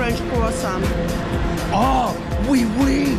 French croissant. Oh, oui, oui.